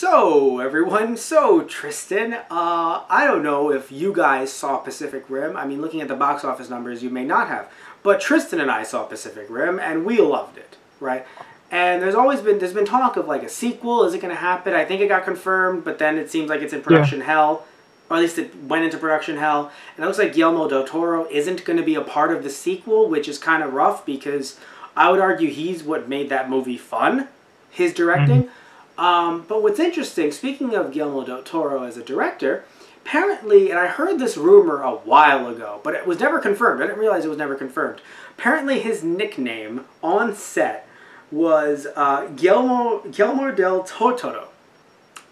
So, everyone, so Tristan, uh, I don't know if you guys saw Pacific Rim. I mean, looking at the box office numbers, you may not have. But Tristan and I saw Pacific Rim, and we loved it, right? And there's always been there's been talk of like a sequel. Is it going to happen? I think it got confirmed, but then it seems like it's in production yeah. hell, or at least it went into production hell. And it looks like Guillermo del Toro isn't going to be a part of the sequel, which is kind of rough because I would argue he's what made that movie fun, his directing. Mm-hmm. Um, but what's interesting, speaking of Guillermo del Toro as a director, apparently, and I heard this rumor a while ago, but it was never confirmed. I didn't realize it was never confirmed. Apparently, his nickname on set was uh, Guillermo, Guillermo del Totoro,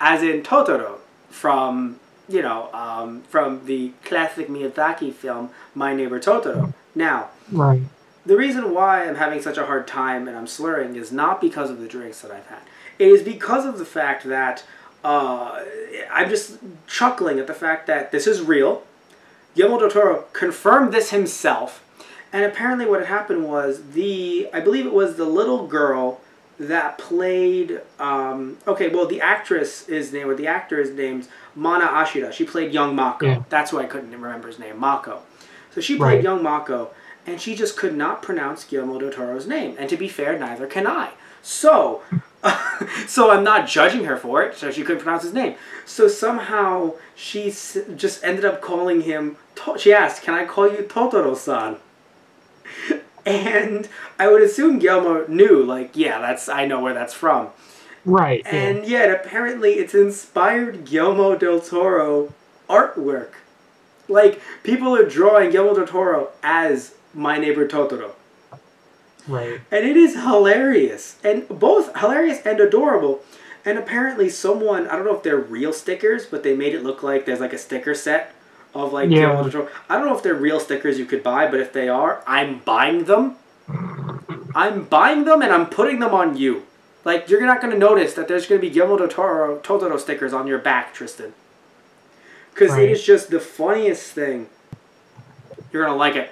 as in Totoro from you know um, from the classic Miyazaki film My Neighbor Totoro. Now, right. The reason why I'm having such a hard time and I'm slurring is not because of the drinks that I've had it is because of the fact that uh, I'm just chuckling at the fact that this is real. Guillermo del Toro confirmed this himself, and apparently what had happened was the I believe it was the little girl that played um, okay well the actress is named or the actor is named Mana Ashida. She played young Mako. Yeah. That's why I couldn't remember his name Mako. So she played right. young Mako, and she just could not pronounce Guillermo del Toro's name. And to be fair, neither can I. So so I'm not judging her for it. So she couldn't pronounce his name. So somehow she just ended up calling him. She asked, "Can I call you Totoro-san?" And I would assume Guillermo knew, like, yeah, that's I know where that's from. Right. And yeah. yet apparently it's inspired Guillermo del Toro artwork. Like people are drawing Guillermo del Toro as my neighbor Totoro. Right. And it is hilarious. And both hilarious and adorable. And apparently someone, I don't know if they're real stickers, but they made it look like there's like a sticker set of like yeah. I don't know if they're real stickers you could buy, but if they are, I'm buying them. I'm buying them and I'm putting them on you. Like you're not going to notice that there's going to be Guillermo del Toro Totoro stickers on your back, Tristan. Because right. it is just the funniest thing. You're going to like it.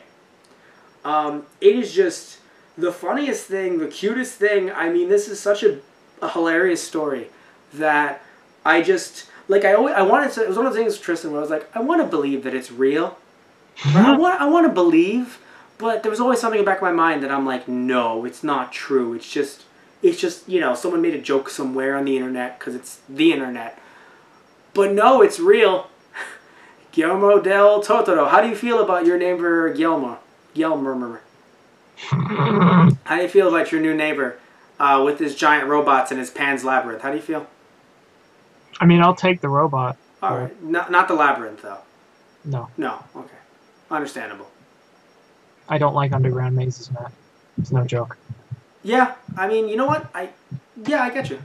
Um, it is just the funniest thing, the cutest thing. I mean, this is such a, a hilarious story that I just like. I always I wanted to. It was one of the things, Tristan, where I was like, I want to believe that it's real. I want I want to believe, but there was always something in the back of my mind that I'm like, no, it's not true. It's just it's just you know someone made a joke somewhere on the internet because it's the internet. But no, it's real. Guillermo del Totoro. How do you feel about your neighbor Guillermo? Guillermo. How do you feel about your new neighbor uh, with his giant robots and his Pan's Labyrinth? How do you feel? I mean, I'll take the robot. All right, not not the labyrinth though. No. No. Okay. Understandable. I don't like underground mazes, Matt. It's no joke. Yeah, I mean, you know what? I yeah, I get you.